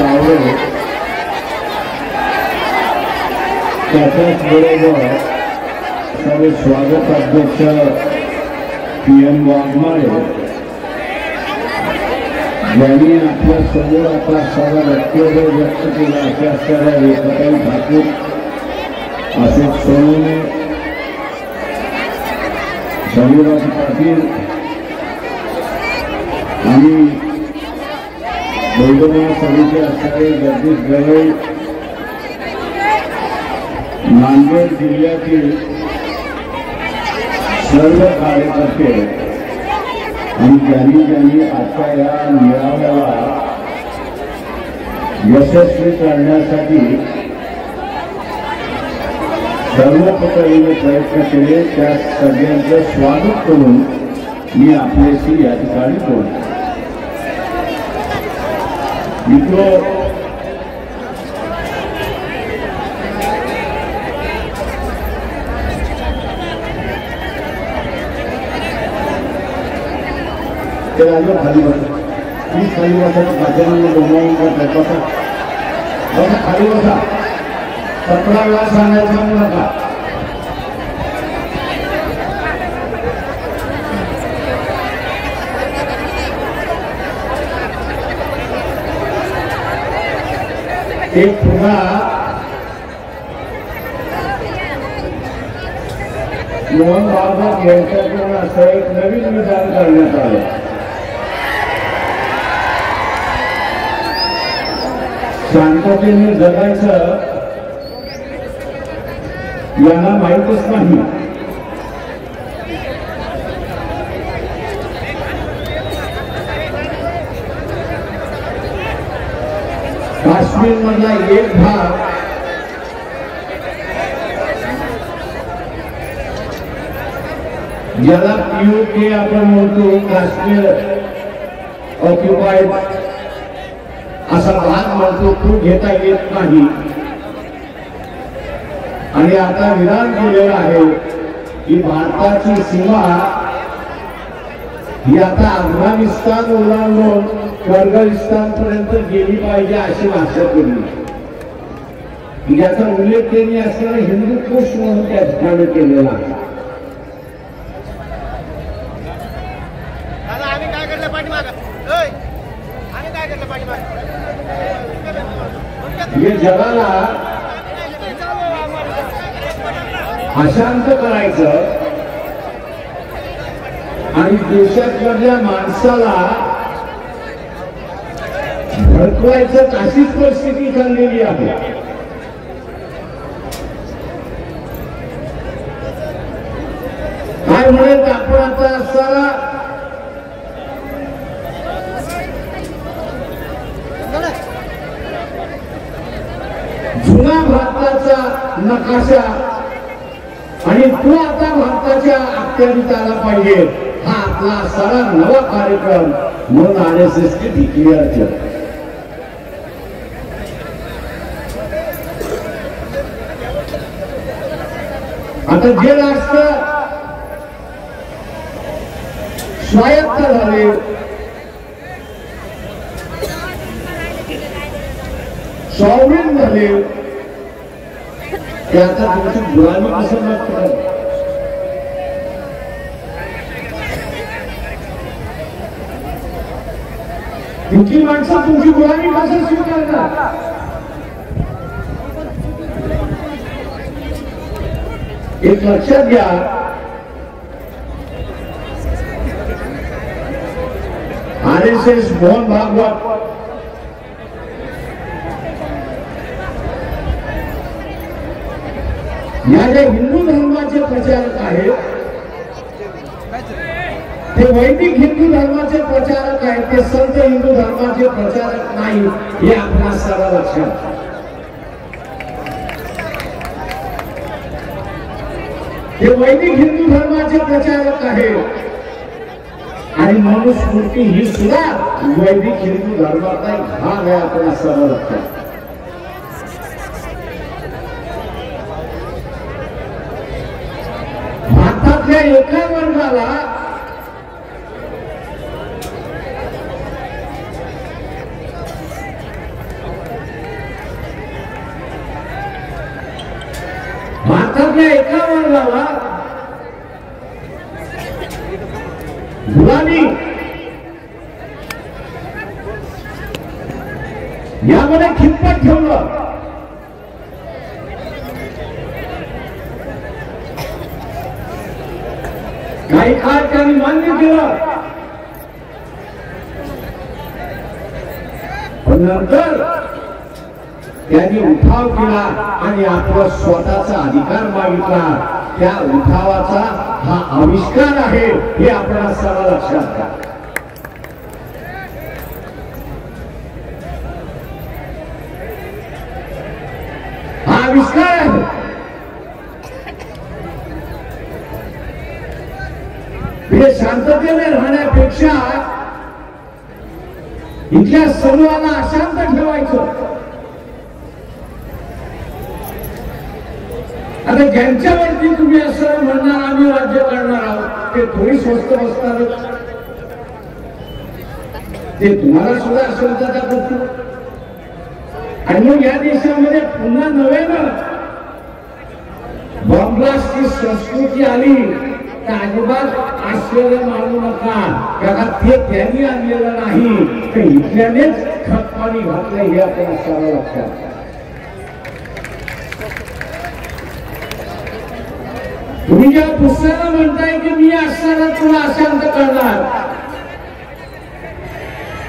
विठ्ठल त्याच्याच बरोबर सर्व स्वागत अध्यक्ष पी एम वाघमाळे ज्यांनी आपल्यासमोर आपला सर्व वक्तव्य व्यक्त केला अशा असणाऱ्या रेखाताई ठाकूर अशोक सोनवणे शनिराज पाटील आणि बहुजन समिती असणारे जगदीश गवई नांदेड जिल्ह्यातील सर्व कार्यकर्ते आणि ज्यांनी ज्यांनी आजच्या या मेळाव्याला यशस्वी करण्यासाठी सर्वपरीने प्रयत्न केले त्या सगळ्यांचं स्वागत करून मी आपल्याशी या ठिकाणी बोलतो. मित्र ते आलो खाली बस. मी खाली बसत माझ्यानं बोलावून करताय बसा. बसा. ते पुन्हा. मोहन बाबा यांच्याकडून असं एक नवीन विधान करण्यात आलं. शांततेने जगायचं यांना माहीतच नाही. काश्मीर मधला एक भाग ज्याला पीओके आपण म्हणतो काश्मीर ऑक्युपाईड असा भाग म्हणतो तो घेता येत नाही. आणि आता विधान केलेलं आहे की भारताची सीमा आता अफगाणिस्तान ओलांडून कर्गलिस्तान पर्यंत गेली पाहिजे अशी भाषा केली याचा उल्लेख त्यांनी असताना हिंदू कोश म्हणून त्या ठिकाणी केलेला हे जगाला अशांत करायचं. आणि देशातल्या माणसाला भडकवायचं अशीच परिस्थिती चाललेली आहे. काय म्हणत आपण आता असताना जुना भारताचा नकाशा आणि तो आता भारताच्या अखत्यारीत आला पाहिजे. हा आपला सरळ नवा कार्यक्रम म्हणून आर एस एस टी क्लिअर केला आता जे राष्ट्र स्वायत्त झाले स्वावलीन झाले त्याचा तुमची गुलामी कसं व्यक्त इतकी तुमची माणसं तुमची गुलामी कसं स्वीकारतात एक लक्षात घ्या. R S S Mohan Bhagwat. या ज्या हिंदू धर्माचे प्रचारक आहेत हे वैदिक हिंदू धर्माचे प्रचारक आहेत ते संत हिंदू धर्माचे प्रचारक नाही हे आपल्या सर्व लक्षात हे वैदिक हिंदू धर्माचे प्रचारक आहेत. आणि मनुस्मृती ही सुद्धा वैदिक हिंदू धर्माचा एक भाग आहे आपल्या सर्व लक्षात भारतातल्या एका वर्गाला भाजपने एका वर्गाला गुलामी. यामध्ये खिंपत ठेवलं. काही काळ त्यांनी मान्य केलं. पण नंतर त्यांनी उठाव केला आणि आपला स्वतःचा अधिकार मागितला. त्या उठावाचा हा आविष्कार आहे हे आपल्याला सर्व लक्षात घ्या हा आविष्कार आहे. हे शांततेने राहण्यापेक्षा इथल्या सर्वांना अशांत ठेवायचं. आता ज्यांच्यावरती तुम्ही असं म्हणणार आम्ही राज्य करणार आहोत ते थोडी स्वस्त बसणार ते तुम्हाला सुद्धा अश्रद्धा दाखवतील आणि मग या देशामध्ये पुन्हा नव्यानं बॉम्ब्लास्टची संस्कृती आली तर अजिबात आश्चर्य मानू नका. कारण ते त्यांनी आणलेलं नाही तर इथल्यानेच खतपाणी घातलं हे आपण सर्व लक्षात तुम्ही ज्या पुस्तकाला म्हणताय की मी असताना तुला अशांत करणार.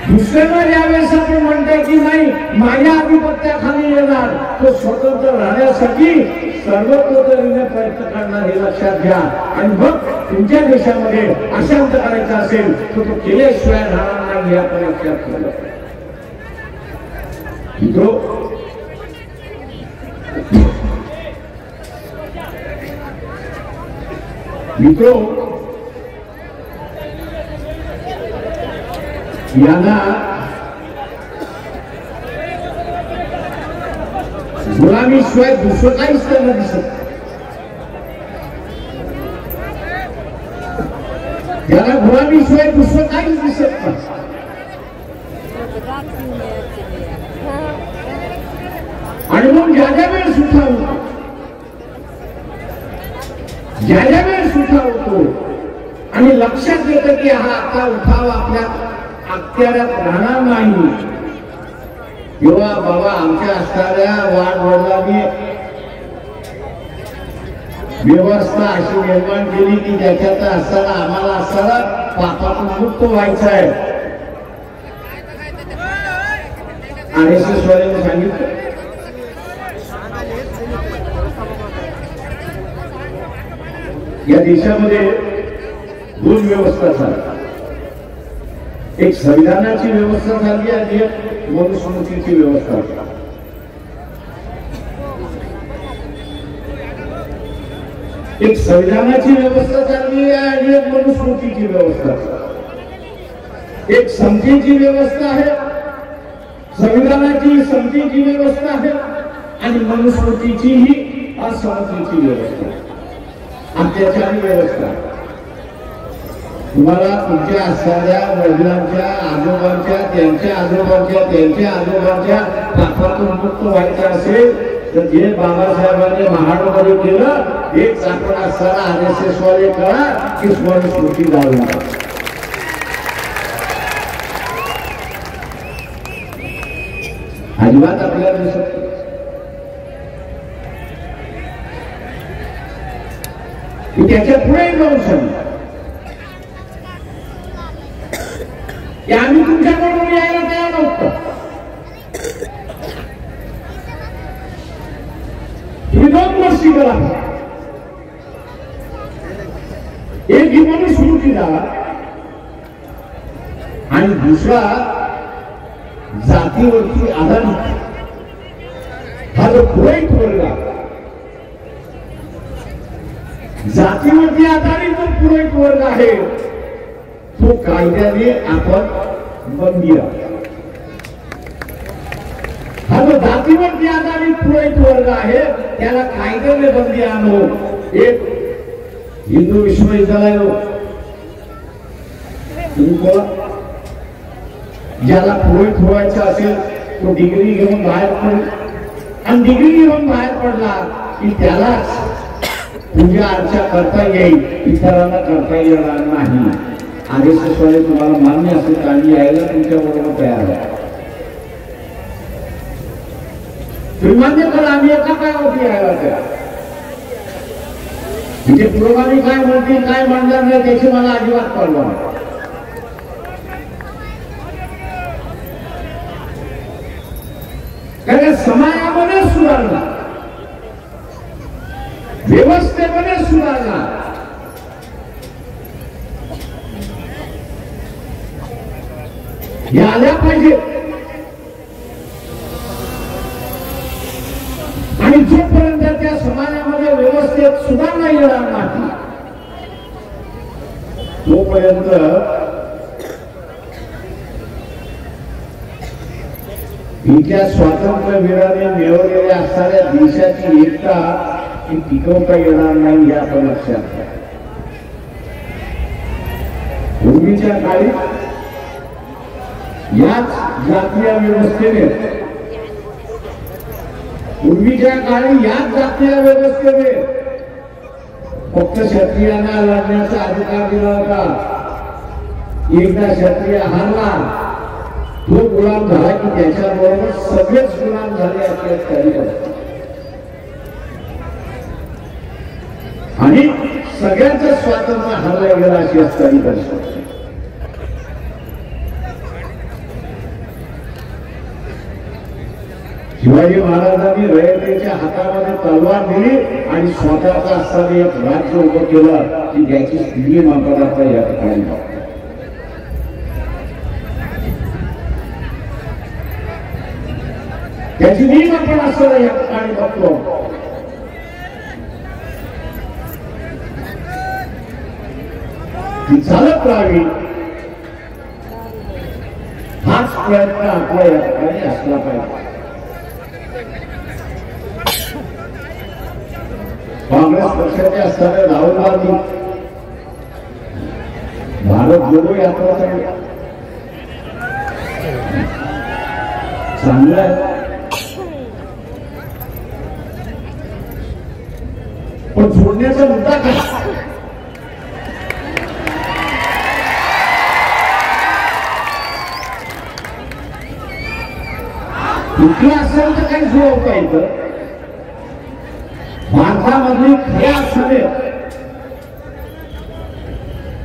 दुसऱ्याला ज्यावेळेस आपण म्हणताय की नाही माझ्या आधिपत्याखाली येणार. तो स्वतंत्र राहण्यासाठी सर्वतोपरीने प्रयत्न करणार हे लक्षात घ्या. आणि मग तुमच्या देशामध्ये अशांत करायचा असेल तर तो केल्याशिवाय राहणार नाही आपण लक्षात ठेवलं मित्रो यांना गुलामीशिवाय दुसरं काहीच त्यांना दिसत याला गुलामीशिवाय दुसरं काहीच दिसत नाही आणि मग ज्या ज्या वेळेस उठाव ज्या ज्या वेळेस उठाव होतो आणि लक्षात येतं की हा आता उठाव आपल्या अखत्यारात राहणार नाही. किंवा बाबा आमच्या असणाऱ्या वाढ वडिलांनी व्यवस्था अशी निर्माण केली की ज्याच्यात असताना आम्हाला असताना पापातून मुक्त व्हायचं आहे. आणि सांगितलं. या देशामध्ये दोन व्यवस्था झाली एक संविधानाची व्यवस्था झाली आणि एक मनुस्मृतीची व्यवस्था झाली. एक संविधानाची व्यवस्था चालली आहे आणि एक मनुस्मृतीची व्यवस्था एक समतेची व्यवस्था आहे संविधानाची समतेची व्यवस्था आहे आणि मनुस्मृतीची ही असमतेची व्यवस्था आहे. अत्याचारी व्यवस्था. तुम्हाला तुमच्या असणाऱ्या वडिलांच्या आजोबांच्या त्यांच्या आजोबांच्या त्यांच्या आजोबांच्या पापातून मुक्त व्हायचं असेल तर जे बाबासाहेबांनी महाडमध्ये केलं एक आपण असताना आर एस एस वाले करा की स्मृती लावला अजिबात आपल्याला दिसत नाही. की त्याच्या पुढे जाऊन सांगा की आम्ही तुमच्याकडून यायला तयार नव्हतं. तुम्ही दोन गोष्टी करा. एक ही सुरू केला. आणि दुसरा जातीवरती आधारित. हा जो पुरोहित वर्ग आहे, जातीवरती आधारित जो पुरोहित वर्ग आहे. तो कायद्याने आपण बंदी हा जो जातीवरती आधारित पुरोहित वर्ग आहे त्याला कायद्याने बंदी आणू. एक हिंदू विश्वविद्यालय हो. ज्याला पुरोहित व्हायचं असेल तो डिग्री घेऊन बाहेर पडला आणि डिग्री घेऊन बाहेर पडला की त्यालाच पूजा अर्चा करता येईल इतरांना करता येणार नाही. आर तुम्हाला मान्य असेल काळजी यायला तुमच्या बरोबर तयार आहे श्रीमान्य तर आम्ही एका होती यायला तयार म्हणजे पुरोगामी काय म्हणतील काय म्हणणार नाही त्याची मला अजिबात कळलं नाही कारण समाजामध्ये सुधारणा व्यवस्थेमध्ये सुधारणा. या आल्या पाहिजे. आणि जोपर्यंत त्या समाजामध्ये व्यवस्थेत सुधारणा येणार नाही तोपर्यंत इथल्या स्वातंत्र्यवीराने मिळवलेल्या असणाऱ्या देशाची एकता ती टिकवता येणार नाही हे आपण लक्षात घ्या पूर्वीच्या काळी याच जातीय व्यवस्थेने पूर्वीच्या काळी याच जातीय व्यवस्थेने फक्त क्षत्रियांना लढण्याचा अधिकार दिला होता. एकदा क्षत्रिय हारला तो गुलाम झाला की त्याच्याबरोबर सगळेच गुलाम झाले असल्यास आणि सगळ्यांच स्वातंत्र्य हरलं गेलं अशी असताना परिस्थिती शिवाजी महाराजांनी रयतेच्या हातामध्ये तलवार दिली आणि स्वतःचा असताना एक राज्य उभं केलं की ज्याची स्त्री आपण आता या ठिकाणी त्याची नीम आपण असताना या ठिकाणी बघतो. ही चालत राहावी. हाच प्रयत्न आपल्या या ठिकाणी असला पाहिजे. काँग्रेस पक्षाचे असणारे राहुल गांधी भारत जोडो यात्रा चालली चांगलं पण जोडण्याचा मुद्दा काय? कुठलं असेल तर काही जुळवता येतं. भारतामधली खऱ्या अर्थाने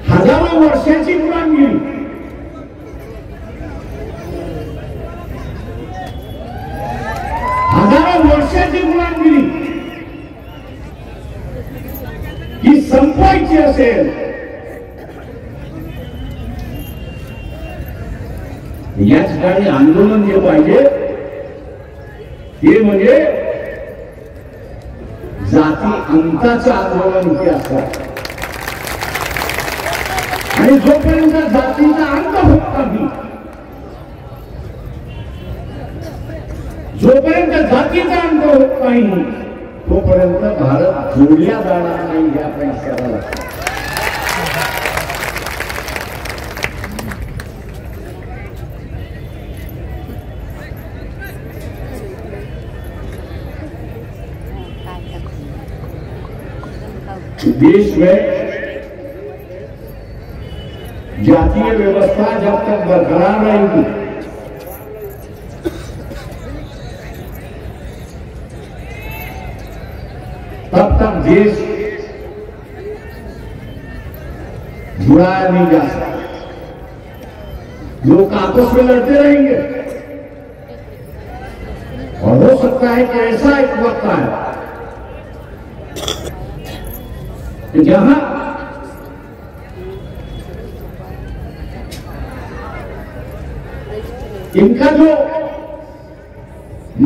हजारो वर्षाची गुलामगिरी हजारो वर्षाची गुलामगिरी ही संपवायची असेल. या ठिकाणी आंदोलन जे पाहिजे हे म्हणजे जाती अंताचं आंदोलन इथे असतात आणि जोपर्यंत जातीचा अंत होत नाही जोपर्यंत जातीचा अंत होत नाही तोपर्यंत भारत जोडल्या जाणार नाही हे आपण देश में जातीय व्यवस्था जब तक बरकरार रहेगी। तब तक देश जुड़ाया नहीं जा सकता। लोग आपस में लड़ते रहेंगे। और हो सकता है कि ऐसा एक वक्त आए। कि जहां इनका जो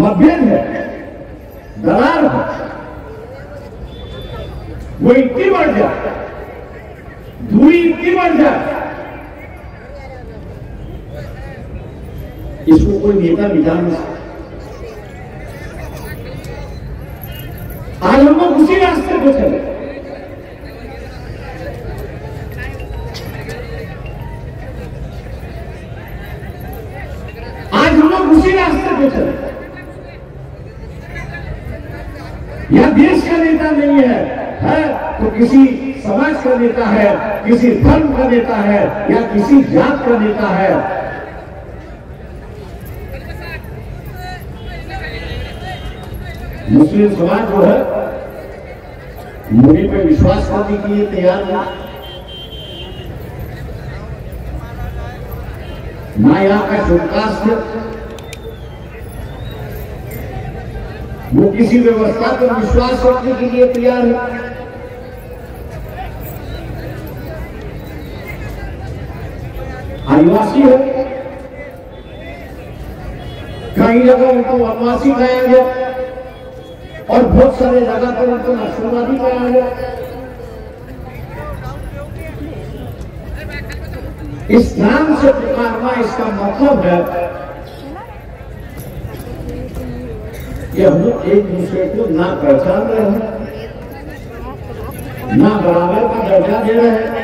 मतभेद है दरार है वो इतनी बढ़ जाए दूरी इतनी बढ़ जाए इसको कोई नेता मिटा नहीं सकता। आज हम लोग उसी रास्ते पे चले। किसी समाज का नेता है, किसी धर्म का नेता है, या किसी जात का नेता है। मुस्लिम समाज जो है मोदी पे विश्वास करने के लिए तैयार है। ना यहाँ का शुभकास्ट वो किसी व्यवस्था पर विश्वास रखने के लिए तैयार है। आदिवासी है। कई जगह उनको वनवासी कहा गया और बहुत सारे जगह पर उनको नक्सलवादी कहा गया इस नाम से पुकारना इसका मतलब है, कि हम एक दूसरे को ना पहचान रहे हैं, ना बराबर का दर्जा दे रहे हैं।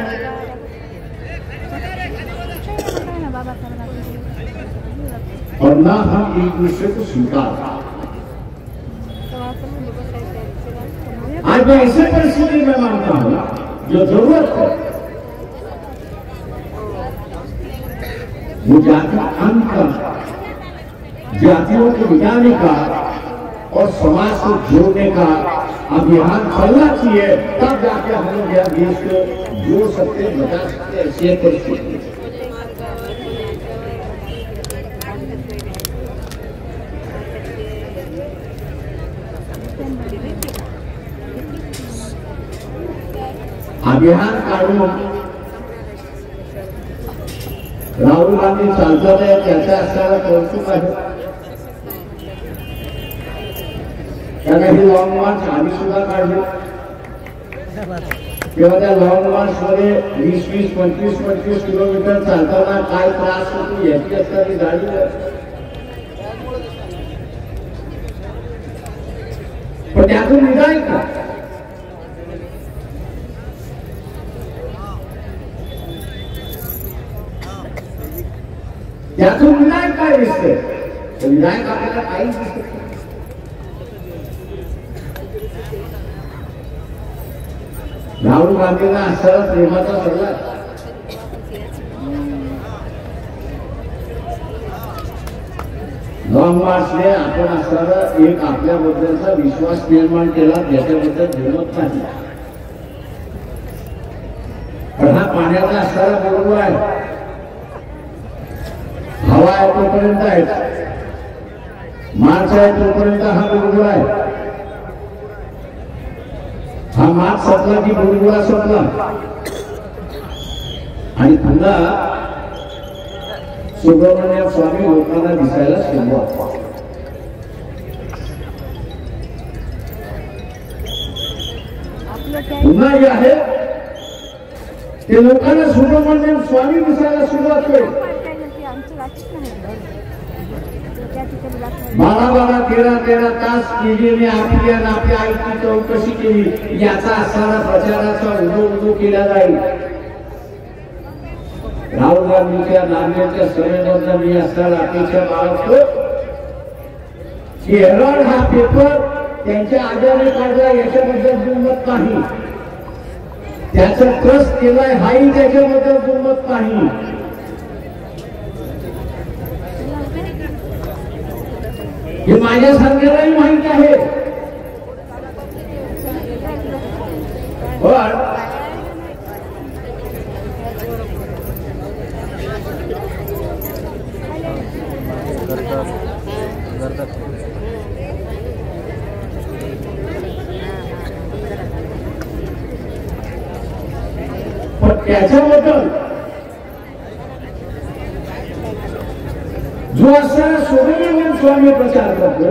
और ना हम एक दूसरे को स्वीकार आज मैं ऐसे परिस्थिति में मानता हूँ जो ज़रूरत है। वो जाति अंत का, जातियों को मिटाने का और समाज को जोड़ने का अभियान चलना चाहिए, तब जाके हम लोग देश को जोड़ सकते बचा सकते ऐसी परिस्थिति। अभियान काढून. राहुल गांधी चालतात आहे त्याच्या असणारा कौतुक आहे. त्यांना ही लॉंग मार्च आम्ही सुद्धा काढली. तेव्हा त्या लॉंग मार्च मध्ये वीस वीस पंचवीस पंचवीस किलोमीटर चालताना काय त्रास होतो याची असणारी गाडी पण त्यातून निघाल का? याचं विनायक काय दिसते विनायक आपल्याला काही दिसत राहुल गांधींना असा प्रेमाचा सल्ला लॉंग मार्चने आपण असणारा एक आपल्याबद्दलचा विश्वास निर्माण केला ज्याच्याबद्दल जमत नाही. पण हा पाण्याचा असणारा बरोबर आहे. आतापर्यंत आहेत मार्च आहे तोपर्यंत हा बुडबुडा आहे. हा मार्च संपला की बुडबुडा संपला. आणि पुन्हा सुब्रमण्य स्वामी लोकांना दिसायला सुरुवात. पुन्हा जे आहे. ते लोकांना सुब्रमण्य स्वामी दिसायला सुरुवात होईल. बारा बारा तेरा तेरा तास केजीने आपली आणि आपल्या आईची चौकशी केली. याचा असणारा प्रचाराचा उदो उदो केला जाईल. राहुल गांधीच्या नांदेडच्या सभेबद्दल मी असणारा अपेक्षा बाळगतो केरळ हा पेपर त्यांच्या आजारी काढला याच्याबद्दल दुमत नाही. त्याचं ट्रस्ट केलाय हाही त्याच्याबद्दल दुमत नाही. हे माझ्यासारख्यालाही माहीत आहे. पण त्याच्याबद्दल जो असणारा सुब्रमण्यम स्वामी प्रचार करतो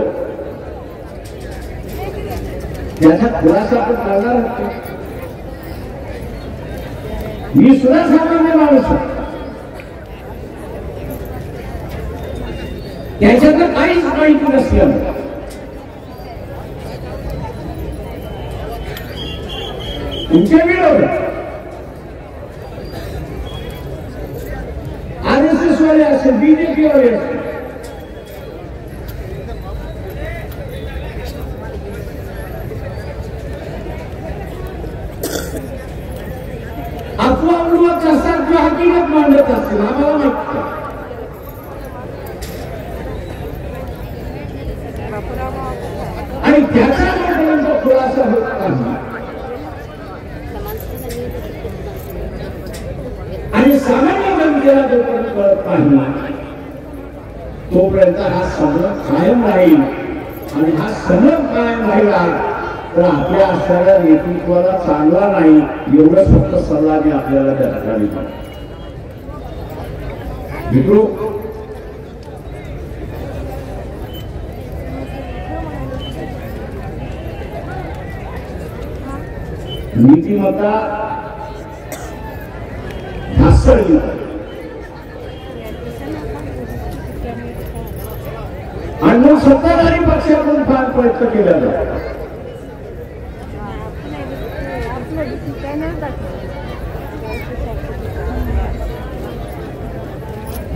त्याचा खुलासा आपण करणार होतो मी सुद्धा सामान्य माणूस आहे. त्याच्यातलं काहीच माहिती नसल्यामुळे. तुमच्या विरोध आर एस एस वाले असेल बीजेपी वाले असेल अफवा उडवत असतात किंवा हकीकत मांडत असतील आम्हाला माहीत नाही. आणि आणि त्याचा जोपर्यंत खुलासा होत नाही आणि सामान्य जनतेला जोपर्यंत कळत नाही तोपर्यंत हा संभ्रम कायम राहील आणि हा संभ्रम कायम राहिला तर आपल्या असणाऱ्या चांगला नाही एवढं फक्त सल्ला मी आपल्याला त्या ठिकाणी मित्रो नीतिमत्ता ढासळली आणि मग सत्ताधारी पक्षाकडून फार प्रयत्न केला जातो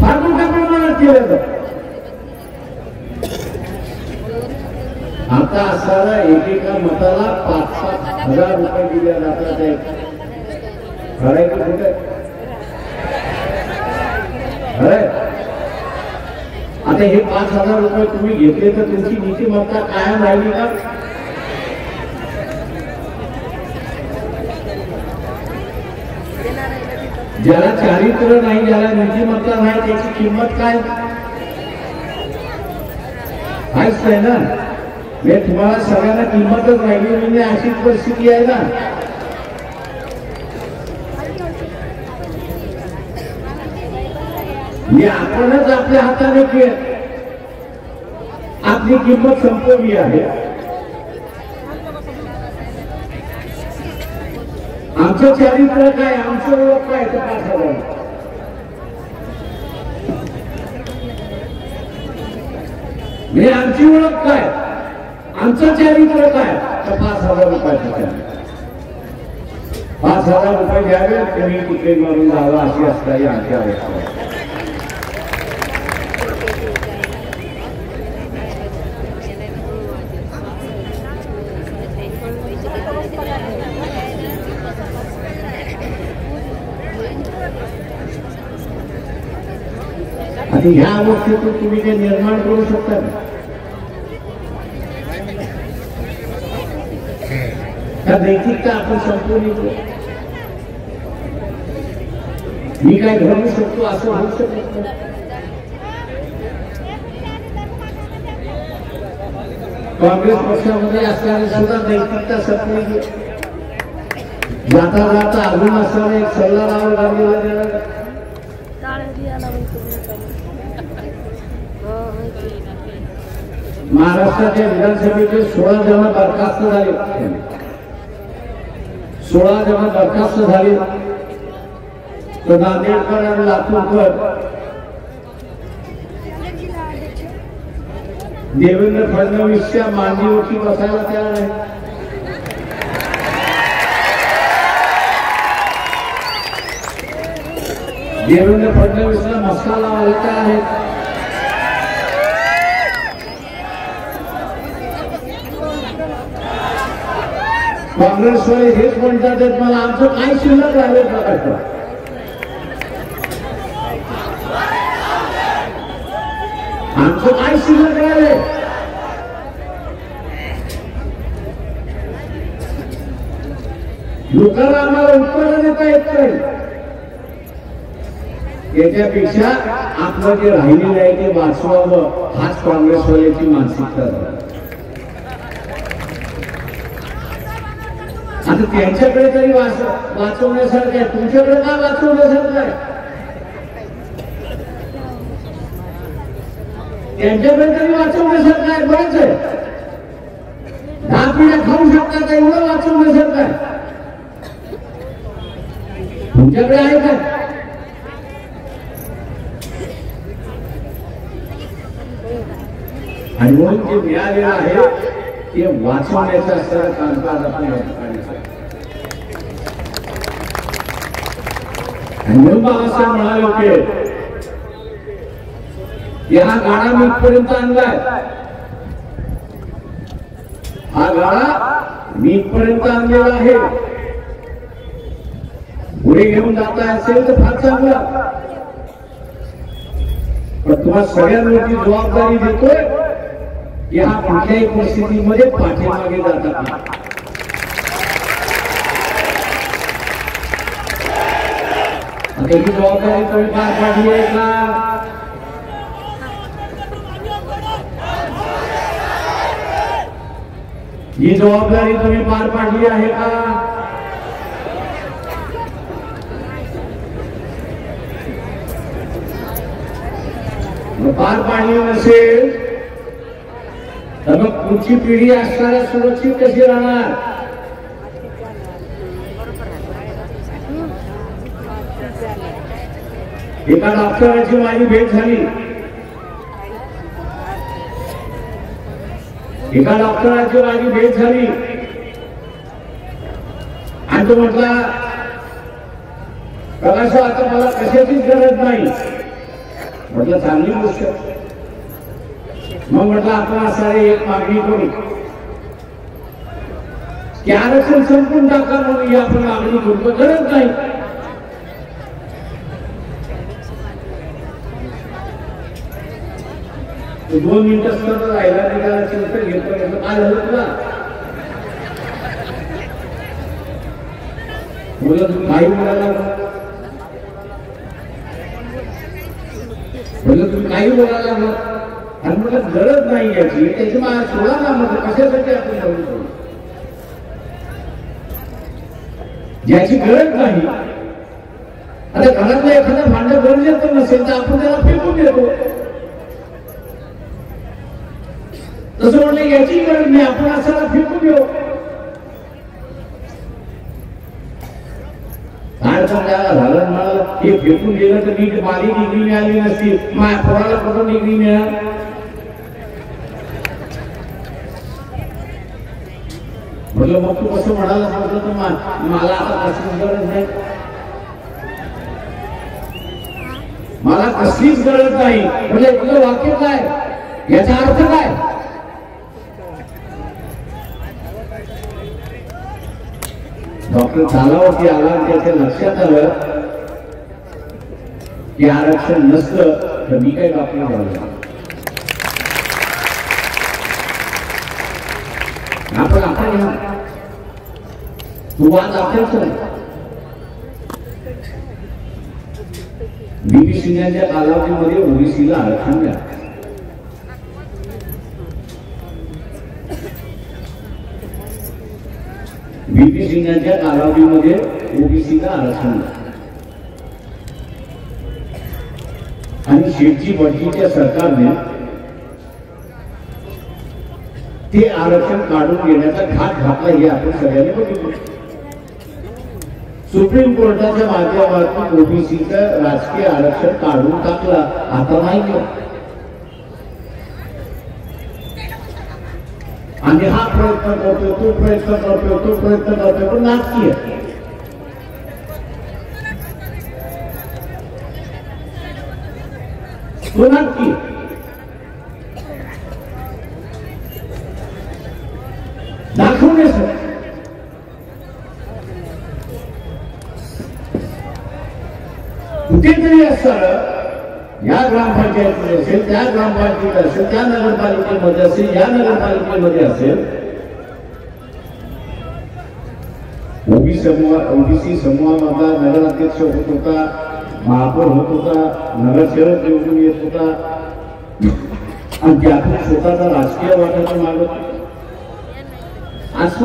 फार मोठ्या प्रमाणात केलं जातं आता असताना एकेका मताला पाच पाच हजार रुपये दिले जातात. आहे. खरं आता हे पाच हजार रुपये तुम्ही घेतले तर तुमची नीतिमत्ता कायम राहिली का? ज्याला चारित्र्य नाही ज्याला नीतिमत्ता नाही त्याची किंमत काय? काहीच नाही ना? हे तुम्हाला सगळ्यांना किंमतच राहिली म्हणजे अशीच परिस्थिती आहे ना. मी आपणच आपल्या हाताने खेळ. आपली किंमत संपवली आहे. आमचं चरित्र काय? आमचं ओळख काय? तर पाच हजार म्हणजे आमची ओळख काय? आमचं चारित्र्य काय तर पाच हजार रुपयाचं पाच हजार रुपये द्यावे तुम्ही कुठे मारून जावा अशी असता ही आमची अवस्था आहे. आणि ह्या अवस्थेतून तुम्ही काही निर्माण करू शकता नैतिकता आपण संपवून मी काय घडवू शकतो असं होऊ शकत काँग्रेस पक्षामध्ये असणारी सुद्धा नैतिकता संपली जाता जाता अजून असणारा एक सल्ला राहुल लागलेला महाराष्ट्राच्या विधानसभेचे सोळा जण बरखास्त झाले. सोळा जेव्हा बरखास्त झाली तर नांदेडकर आणि लातूरकर देवेंद्र फडणवीसच्या मांडीवरती बसायला तयार आहे. देवेंद्र फडणवीसला मसाला हलका आहे. काँग्रेसवाले हेच म्हणतात मला आमचं काय शिल्लक राहिले प्रकाश आमचं काय शिल्लक राहिले लोकांना आम्हाला उत्तर देता येत नाही. याच्यापेक्षा आपलं जे राहिलेलं आहे ते वाचवावं हाच काँग्रेसवाल्याची मानसिकता झाली आता त्यांच्याकडे तरी वाच वाचवण्यासारखं आहे. तुमच्याकडे काय वाचवण्यासारखं आहे? त्यांच्याकडे तरी वाचवण्यासारखं आहे बरंच आहे. दहा पिढ्या खाऊ शकतात एवढं वाचवण्यासारखं आहे? तुमच्याकडे आहे काय आणि म्हणून जे मिळालेलं आहे ते वाचवण्याचा सर कामकाज आपण बाबासाहेब म्हणाले होते की हा गाडा मी इथपर्यंत आणलाय. हा गाडा मी इथपर्यंत आणलेला आहे. पुढे घेऊन जाता असेल तर फार चांगला. पण तुम्हाला सगळ्यांवरती जबाबदारी देतोय की हा कुठल्याही परिस्थितीमध्ये पाठीमागे जातात नाही. आता ही जबाबदारी तुम्ही पार पाडली आहे का ही जबाबदारी तुम्ही पार पाडली आहे का मग पार पाडली नसेल तर मग पुढची पिढी असणाऱ्या सुरक्षित कशी राहणार एका डॉक्टराची माझी भेट झाली. एका डॉक्टराची माझी भेट झाली. आणि तो म्हटला प्रकाश आता मला कशाचीच गरज नाही. म्हटलं चांगली गोष्ट मग म्हटलं आपण असणारी एक मागणी करू. की आरक्षण संपून टाका म्हणून ही आपण मागणी करतो गरज नाही तो दोन मिनिटं सुद्धा राहिला नाही त्याला घेतो काय झालं तुला? मुलं काही बोलायला म्हणलं तुम्ही काही बोलायला मग आणि मला गरज नाही याची. त्याची मला सोडा ना मग कशासाठी आपण बोलतो ज्याची गरज नाही. आता घरातलं एखादं भांडं गरजेचं नसेल तर आपण त्याला फेकून देतो. तसं म्हणलं याची गरज नाही आपण असाला फेकून देऊ. झालं मला हे फेकून गेलं तर नीट माझी डिग्री मिळाली नसती. माझ्या पोराला कसं डिग्री मिळाल म्हटलं मग तू कसं म्हणायला सांगतो तर मला आता कसलीच गरज नाही. मला कसलीच गरज नाही. म्हणजे तुझं वाक्य काय? याचा अर्थ काय? डॉक्टर तालावरती आला आणि त्याच्या लक्षात आलं की आरक्षण नसलं तर मी काही डॉक्टर झालो आपण आपण या. तू आज आपण बीबी सिंगांच्या कालावधीमध्ये ओबीसीला आरक्षण द्या. बीपी सिंगांच्या कालावधीमध्ये ओबीसीचं आरक्षण. आणि शेठजी बडकीच्या सरकारने ते आरक्षण काढून घेण्याचा घाट घातला हे आपण सगळ्यांनी बघितलं. सुप्रीम कोर्टाच्या माध्यमातून ओबीसीचं राजकीय आरक्षण काढून टाकलं. आता नाही आणि हा प्रयत्न करतो तो प्रयत्न करतो तो प्रयत्न करतो पण नाटकीय तो नाटकीय दाखवण्यासाठी. कुठेतरी असताना या ग्रामपंचायतीमध्ये असेल त्या ग्रामपंचायतीत असेल त्या नगरपालिकेमध्ये असेल या नगरपालिकेमध्ये असेल ओबी समूह ओबीसी समूहामधला नगराध्यक्ष होत होता महापौर होत होता नगरसेवक निवडून येत होता. आणि त्यातून स्वतःचा राजकीय वाटाचा मागत असं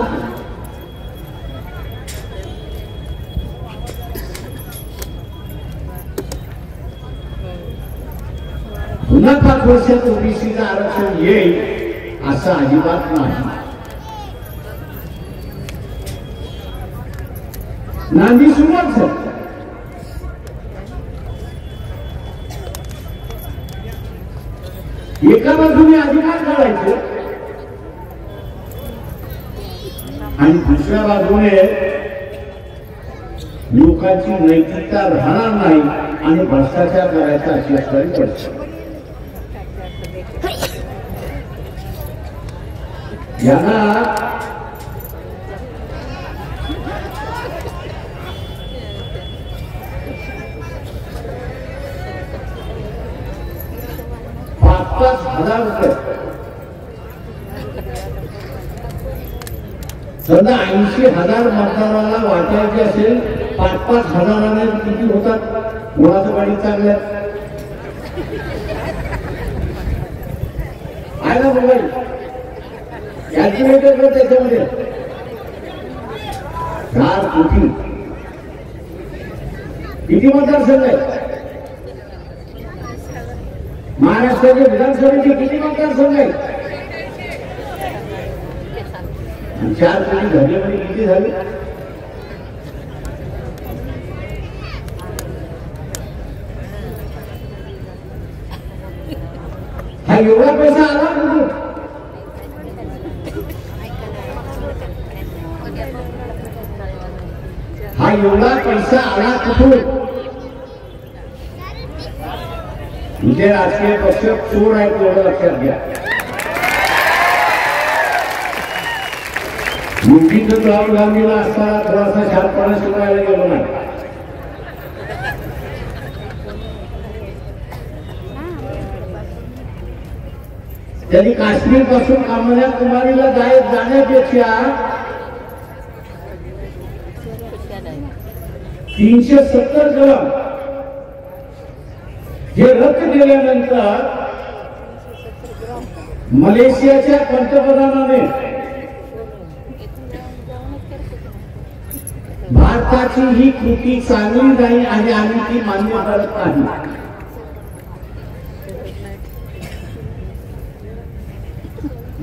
पुन्हा पाच वर्षात ओबीसीचं आरक्षण येईल असं अजिबात नाही. नांदी सुरुवात झाली एका बाजूने अधिकार काढायचे आणि दुसऱ्या बाजूने लोकांची नैतिकता राहणार नाही आणि भ्रष्टाचार करायचा अशी असणारी परिस्थिती यांना पाच पाच हजार रुपये. समजा ऐंशी हजार मतदाराला वाटायचे असेल पाच पाच हजाराने किती होतात? मुळाचं पाणी चांगल्या आहे. ना मोबाईल. कॅल्क्युलेटर कर त्याच्यामध्ये चार कोटी किती. मतदारसंघ आहे महाराष्ट्राच्या विधानसभेचे किती मतदारसंघ आणि चार कोटी झाले म्हणजे किती झाले? हा एवढा पैसा आला कुठून हा एवढा पैसा आला कुठून राजकीय पक्ष चोर आहेत लक्षात घ्या युपीचं राहुल गांधीला असताना थोडासा शांतपणा शिकवायला गेलो नाही त्यांनी काश्मीरपासून कन्याकुमारीला जाण्यापेक्षा तीनशे सत्तर कलम हे रद्द केल्यानंतर मलेशियाच्या पंतप्रधानाने भारताची ही कृती चांगली नाही आणि आम्ही ती मान्य करत नाही.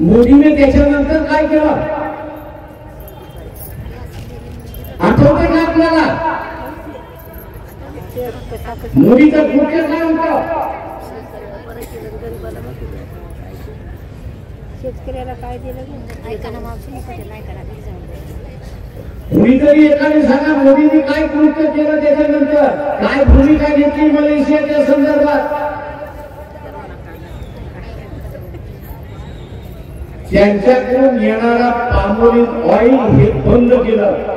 मोदीने त्याच्यानंतर काय केलं? आठवते का आपल्याला? काय होतं शेतकऱ्याला काय दिलं ऐका ना मावशी पटेल ऐका ना जाऊन कुणीतरी एकाने सांगा मोदींनी काय कृत्य केलं त्याच्यानंतर? काय भूमिका घेतली मलेशियाच्या संदर्भात? त्यांच्याकडून येणारा पामोलिन ऑइल हे बंद केलं.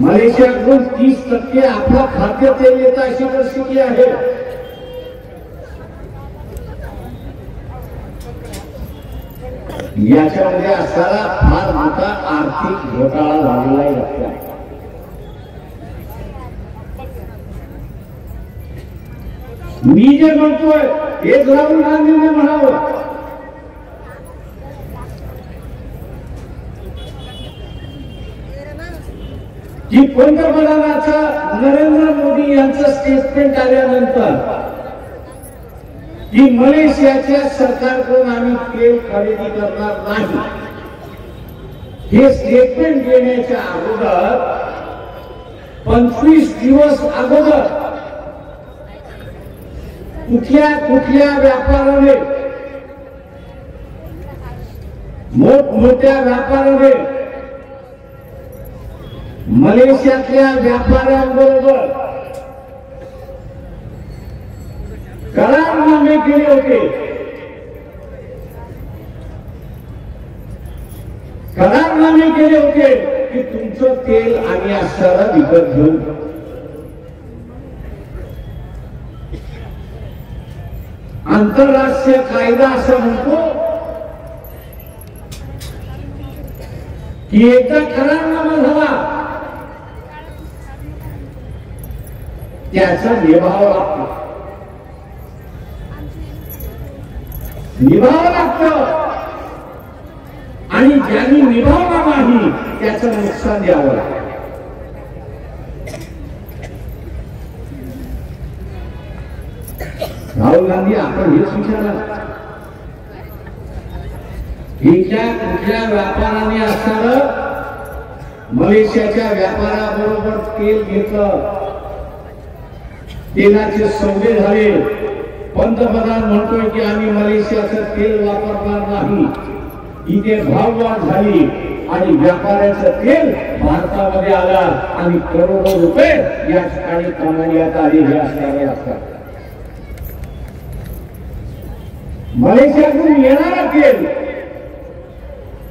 मलेशियाकडून तीस टक्के आपला खाद्य तेल येतं अशी परिस्थिती आहे. याच्यामध्ये असणारा फार मोठा आर्थिक घोटाळा झालेला आहे मी जे म्हणतोय हे राहुल गांधीने म्हणावं. की पंतप्रधानाचा नरेंद्र मोदी यांचं स्टेटमेंट आल्यानंतर की मलेशियाच्या सरकारकडून आम्ही तेल खरेदी करणार नाही हे स्टेटमेंट देण्याच्या अगोदर पंचवीस दिवस अगोदर कुठल्या कुठल्या व्यापाराने मोठमोठ्या व्यापाराने मलेशियातल्या व्यापाऱ्यांबरोबर करारनामे केले होते. करारनामे केले होते की तुमचं तेल आम्ही असताना विकत घेऊ आंतरराष्ट्रीय कायदा असं म्हणतो की एकदा करारनामा झाला त्याचा निभाव लागतो. निभावं लागतं. आणि ज्यांनी निभावला नाही त्याचं नुकसान द्यावं लागतं राहुल गांधी आपण हेच विचारा हिच्या कुठल्या व्यापाराने असणार मलेशियाच्या व्यापाराबरोबर तेल घेतलं? तेलाचे सौदे झाले. पंतप्रधान म्हणतोय की आम्ही मलेशियाचं तेल वापरणार नाही. इथे भाववाढ झाली आणि व्यापाऱ्याचं तेल भारतामध्ये आला आणि करोडो रुपये या ठिकाणी कमावण्यात आलेले असणारे असतात. मलेशियातून येणारा तेल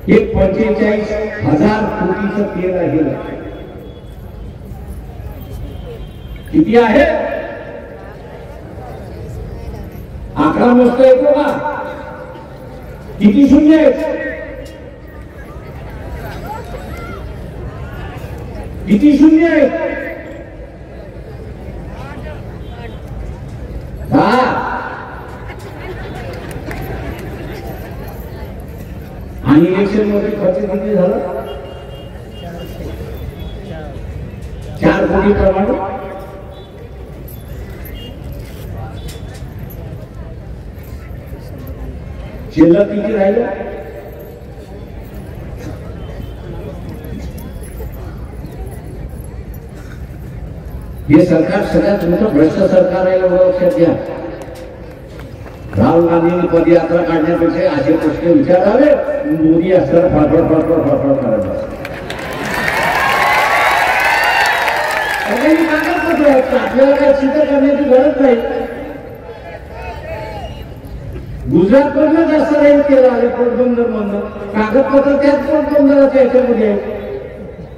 हे पंचेचाळीस हजार कोटीचं तेल आहे. किती आहे? आकडा मोजता येतो का किती शून्य किती शून्य आहेत? आणि इलेक्शनमध्ये खर्च किती झाला? शिल्लक किती राहिलं? हे सरकार सगळ्यात मोठं भ्रष्ट सरकार आहे एवढं लक्षात घ्या. राहुल गांधींनी पदयात्रा काढण्यापेक्षा असे प्रश्न विचारावे मोदी असताना फाडफड फाडफड फाडफड करायला सगळ्यांनी कागदपत्र आपल्याला काय सिद्ध करण्याची गरज नाही. गुजरात मधनं जास्त रेट केला आहे पोटबंदर मधनं कागदपत्र त्याच पोटबंदराच्या याच्यामध्ये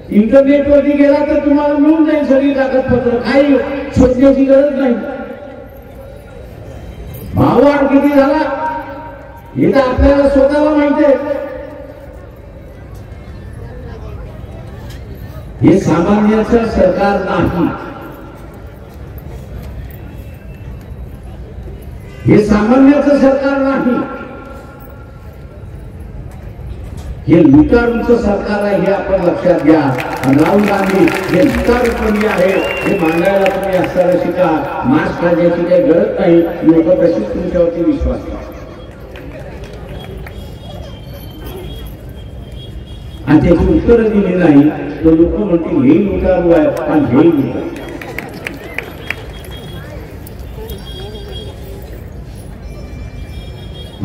इंटरनेट वरती गेला तर तुम्हाला मिळून जाईल सगळी कागदपत्र. काही शोधण्याची गरज नाही. भाववाढ किती झाला? हे तर आपल्याला स्वतःला माहिती आहे. हे सामान्याचं सरकार नाही. हे सामान्याचं सरकार नाही. हे लुटारूचं सरकार आहे हे आपण लक्षात घ्या. राहुल गांधी हे लुटारू कमी आहे हे मांडायला तुम्ही असताना शिका मास्क काढण्याची काही गरज नाही. लोक तशीच तुमच्यावरती विश्वास आणि त्याची उत्तरं दिली नाही तर लोक म्हणतील हे लुटारू आहे आणि हे लुटारू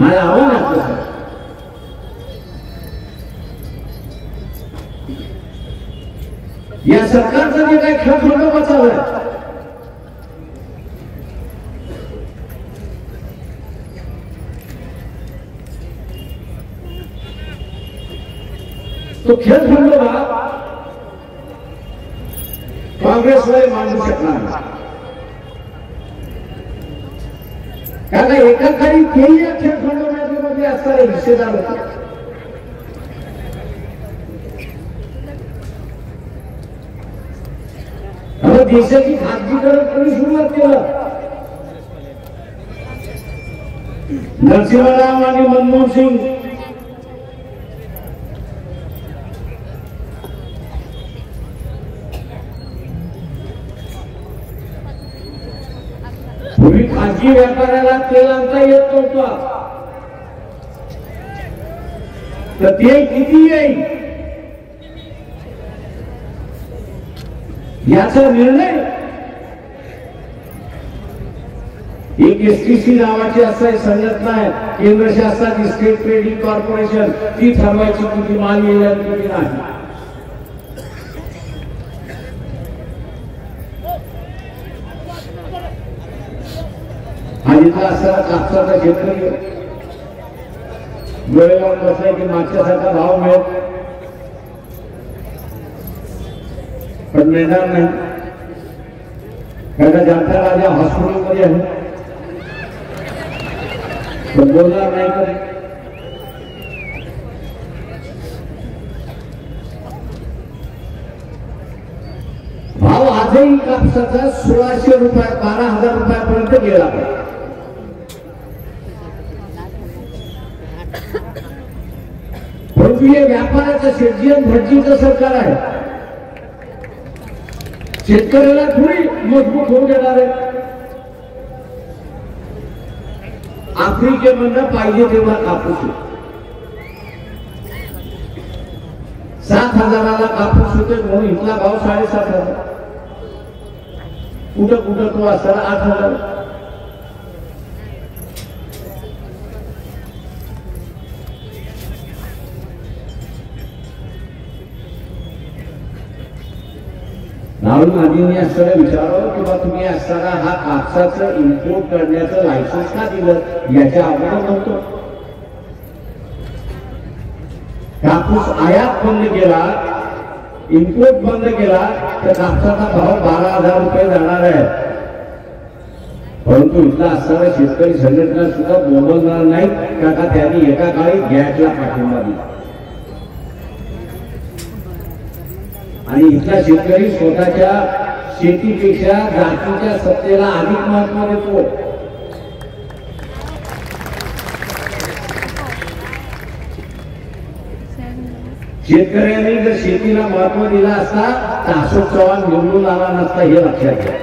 माझं आव्हान आहे आपल्यासाठी. या सरकारचं जे काही खेळ खंडोबा चालू आहे तो खेळ खंडोबा काँग्रेसला मांडू शकणार नाही कारण एका काही तेही या खेळ असणारे हिस्सेदार होते. देशाची खाजगीकरण कोणी सुरुवात केलं? नरसिंहराव आणि मनमोहन सिंग खाजगी व्यापाऱ्याला तेल आणता येत नव्हता. तर ते किती येईल? याचा निर्णय? एक एसटीसी नावाची असं संघटना आहे केंद्र शासनाची स्टेट ट्रेडिंग कॉर्पोरेशन ती ठरवायची किती माल येणार किती नाही. आणि इथला असताना कापसाचा शेतकरी डोळे लावून बसलाय की मागच्यासारखा भाव मिळत पण मिळणार नाही. कारण जनता राजा हॉस्पिटलमध्ये आहे. पण बोलणार नाही तर भाव आजही कापसाचा सोळाशे रुपये बारा हजार रुपयापर्यंत गेला पाहिजे परंतु हे व्यापाराचं शेतजीवन भटजीचं सरकार आहे. शेतकऱ्याला थोडी मजबूत होऊ देणार आहे. आफ्रिकेमधनं पाहिजे तेव्हा कापूस सात हजाराला कापूस होते म्हणून इथला भाव साडेसात हजार. कुठं कुठं तो असताना आठ हजार. म्हणून गांधींनी असताना विचारावं किंवा तुम्ही असताना हा कापसाचं इम्पोर्ट करण्याचं लायसन्स का दिलं? याच्या अगोदर नव्हतं कापूस आयात बंद केला इम्पोर्ट बंद केला तर कापसाचा भाव बारा हजार रुपये जाणार आहे. परंतु इथला असताना शेतकरी संघटना सुद्धा बोलवणार नाही का का त्यांनी एका काळी गॅसला पाठिंबा दिला. आणि इथला शेतकरी स्वतःच्या शेतीपेक्षा जातीच्या सत्तेला अधिक महत्त्व देतो. शेतकऱ्यांनी जर शेतीला महत्त्व दिला असता तर अशोक चव्हाण निवडून आला नसता हे लक्षात घ्या.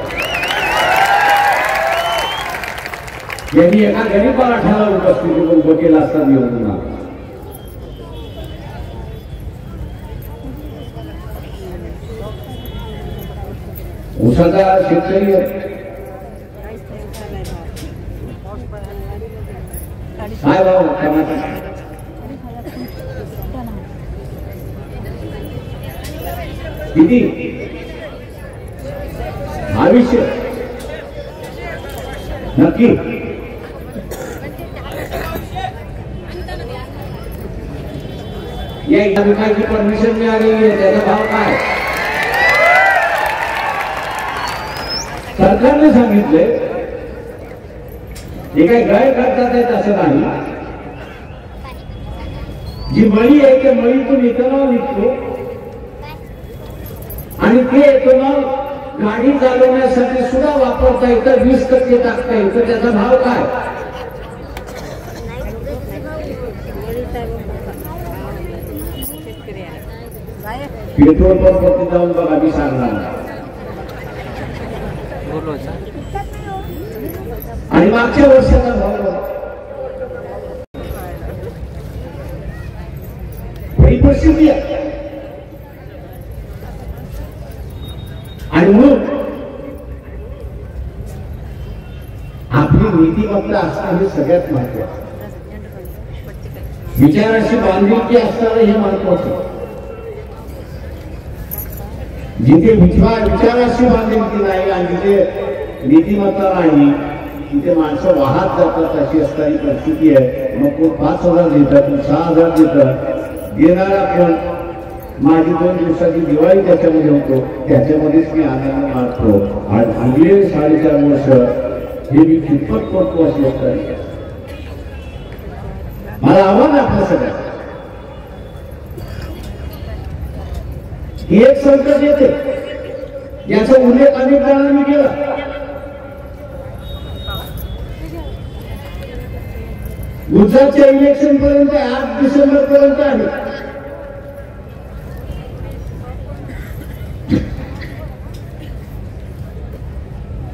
यांनी एका गरीब मराठ्याला उपस्थिती उभं केला असता निवडून आला. उसाचा शेतकरी आहे. काय भाव टमाटर किती बावीसशे नक्की। या एकदा विकायची परमिशन मिळालेली आहे त्याचा भाव काय सरकारने सांगितले हे काही गैर करतात आहेत असं नाही. जी मळी आहे त्या मळीतून इथेनॉल निघतो आणि ते इथेनॉल गाडी चालवण्यासाठी सुद्धा वापरता येतं वीस टक्के टाकता येतं. त्याचा भाव काय? पेट्रोल पंपवरती जाऊन बघा मी सांगणार. आणि मागच्या वर्षाचा भाव ही परिस्थिती आहे आणि म्हणून आपली नीतिमत्ता असणं हे सगळ्यात महत्वाचं विचाराशी बांधिलकी असणारं हे महत्वाचं जिथे विचार विचाराशी बांधिलकी नाही आणि जिथे नीतिमत्ता नाही तिथे माणसं वाहत जातात अशी असणारी परिस्थिती आहे. मग कोण पाच हजार देतात कोण सहा हजार देतात देणारा पण माझी दोन दिवसाची दिवाळी त्याच्यामध्ये होतो. त्याच्यामध्येच मी आनंद मानतो. आणि उरलेले साडेचार वर्ष हे मी कितपत करतो अशी असणारी मला आव्हान आहे आपल्या सगळ्यांना. ही एक संकट येते. याचा उल्लेख अनेक जणांनी केला. गुजरातच्या इलेक्शन पर्यंत आठ डिसेंबर पर्यंत आहे.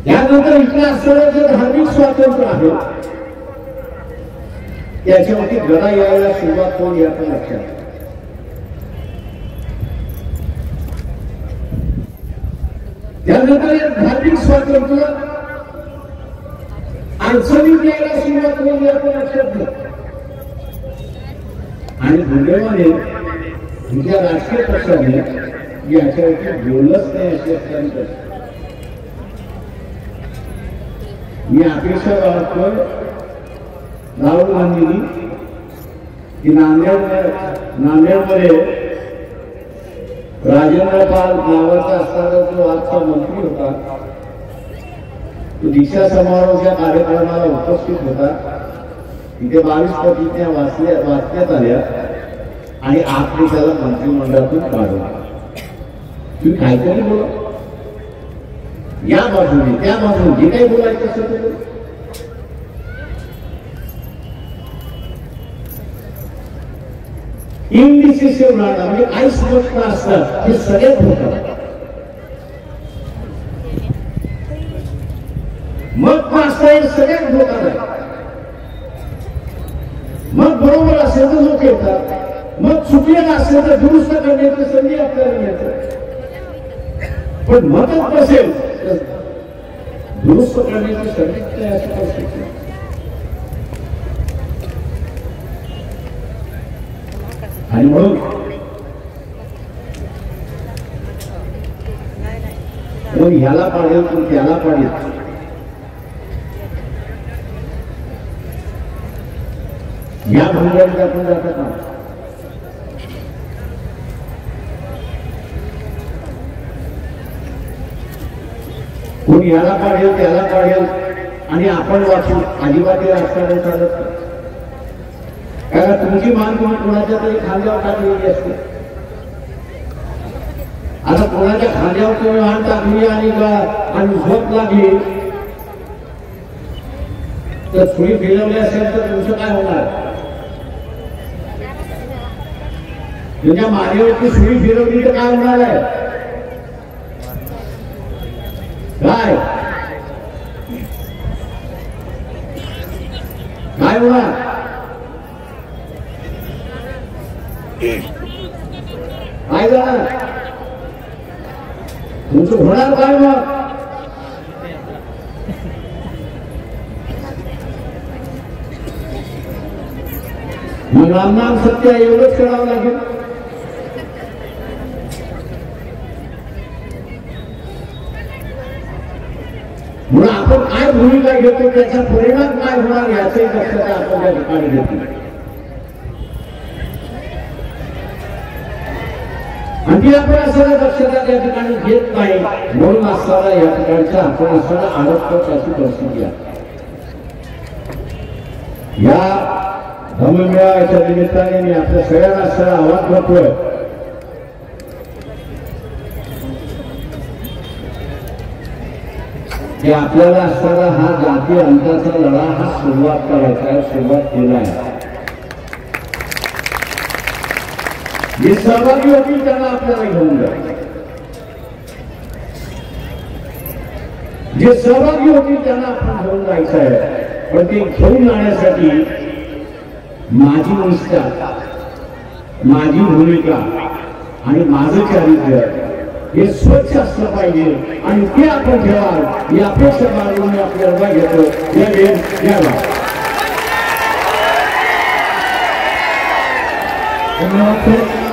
त्यानंतर इकडे असणारं जे धार्मिक स्वातंत्र्य आहे. त्याच्यावरती गडा यायला सुरुवात होईल आपण लक्षात त्यानंतर या धार्मिक स्वातंत्र्य अडचणीत यायला सुरुवात होईल आपण लक्षात घ्या आणि दुर्दैवाने तुमच्या राजकीय पक्षाने याच्यावरती बोललंच नाही असे अत्यंत मी अपेक्षा बाळगतो राहुल गांधींनी की नांदेड नांदेडमध्ये राजेंद्र पाल नावाचा असणारा जो आजचा मंत्री होता तो दीक्षा समारोहाच्या कार्यक्रमाला उपस्थित होता. तिथे बावीस प्रतिज्ञा वाचल्या वाचण्यात आल्या आणि आपली त्याला मंत्रिमंडळातून काढून तुम्ही काहीतरी बोला. या बाजूने त्या बाजूने जे काही बोलायचं असेल ते बोला. इनडिसिसिव्ह राहणं म्हणजे काही समजणं असतं हे सगळ्यात होत मग असता हे सगळ्यात धोका आहे मग बरोबर असेल तर लोक येतात मग चुकलेलं असेल तर दुरुस्त करण्याची संधी आपल्याला मिळते पण मतच नसेल दुरुस्त करण्याची संधी असू शकते परिस्थिती आहे. आणि म्हणून मग ह्याला पाडेल पण त्याला पाडेल या भंगारीत आपण जाता का कोणी याला पाडेल त्याला पाडेल आणि आपण वाचू अजिबात हे राजकारण चालत नाही. कारण तुमची मान तुम्ही कोणाच्या तरी खांद्यावर टाकलेली असते. आता कोणाच्या खांद्यावर तुम्ही मान टाकली आणि का- आणि झोप लागली तर सुई फिरवली असेल तर तुमचं काय होणार? तुमच्या मानेवरती सुई फिरवली तर काय होणार आहे? काय? काय होणार? काय तुमचं होणार काय मग? मग रामनाम सत्य एवढंच करावं लागेल. म्हणून आपण काय भूमिका घेतो त्याचा परिणाम काय होणार याचे लक्षात आपण त्या ठिकाणी घेतली आणि दक्षता त्या ठिकाणी घेत नाही म्हणून असताना या ठिकाणचा आपण असताना त्याची परिस्थिती आहे. या धर्ममेळाव्याच्या निमित्ताने मी आपल्या सगळ्यांना सरळ आवाज करतोय. की आपल्याला असताना हा जाती अंताचा लढा हा सुरुवात करायचा आहे सुरुवात केला आहे. जे सहभागी होतील त्यांना आपल्याला घेऊन जायचं जे सहभागी होतील त्यांना आपण घेऊन जायचं आहे. पण ते घेऊन जाण्यासाठी माझी निष्ठा माझी भूमिका आणि माझं चारित्र्य हे स्वच्छ असलं पाहिजे. आणि ते आपण ठेवाल. या अपेक्षा बाळगून मी आपल्याला घेतो. या वेळ घ्यावा धन्यवाद.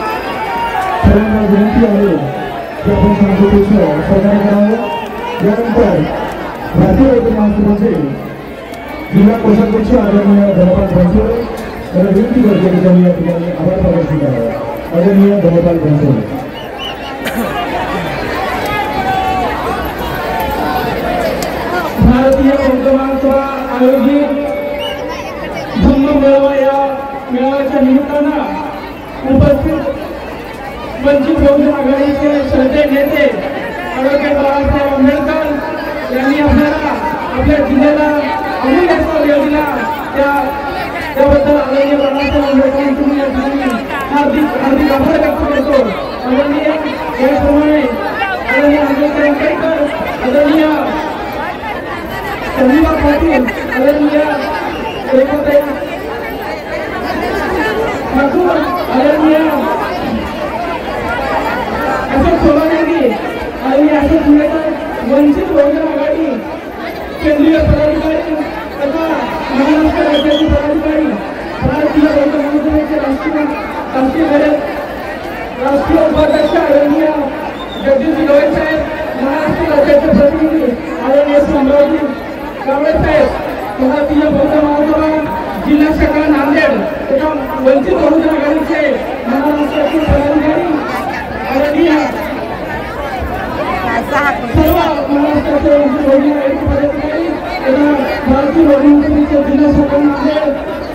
सर्वांना विनंती आहे की आपण संसदेचं सहकार्य करावं यानंतर भारतीय वैद्य महासंघाचे जिल्हा कोषाध्यक्ष आदरणीय धनपाल बनसोडे यांना विनंती करते की त्यांनी या ठिकाणी आभार प्रदर्शन करावं आदरणीय धनपाल बनसोडे भारतीय बौद्ध महासभा आयोजित धम्म मेळावा या मेळाव्याच्या निमित्तानं उपस्थित वंचित बहुजन आघाडीचे श्रद्धे नेते डॉक्टर बाबासाहेब आंबेडकर यांनी आपल्याला आपल्या जिल्ह्याला अमूल्य असा वेळ दिला त्या त्याबद्दल आदरणीय बाबासाहेब आंबेडकरांचे मी या ठिकाणी हार्दिक हार्दिक आभार व्यक्त करतो आदरणीय याप्रमाणे आदरणीय आंबेडकर आंबेडकर आदरणीय संजीवा पाटील आदरणीय रेखाताई ठाकूर आदरणीय अशोक सोलानेंनी आणि अशोक मुंडेकर वंचित बहुजन आघाडी केंद्रीय पदाधिकारी तथा महाराष्ट्र राज्याचे पदाधिकारी भारतीय बौद्ध महासभेचे राष्ट्रीय राष्ट्रीय घटक राष्ट्रीय उपाध्यक्ष आदरणीय जगदीश गवई साहेब महाराष्ट्र राज्याचे प्रतिनिधी आदरणीय संभाजी गवळे साहेब भारतीय बौद्ध महासभा जिल्हा शाखा नांदेड तथा वंचित बहुजन आघाडीचे महाराष्ट्राचे पदाधिकारी आदरणीय सर्व महाराष्ट्राचे वंचित बहुजन आघाडीचे पदाधिकारी तथा भारतीय बहुजन आघाडीचे जिल्हा शाखा नांदेड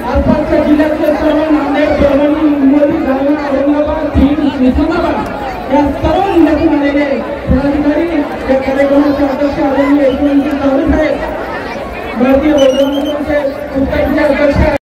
आसपासच्या जिल्ह्यातले सर्व नांदेड परभणी जालना औरंगाबाद बीड या सर्व जिल्ह्यातून आलेले पदाधिकारी या कार्यक्रमाचे अध्यक्ष आदरणीय साहेब भारतीय बौद्ध उत्तर अध्यक्ष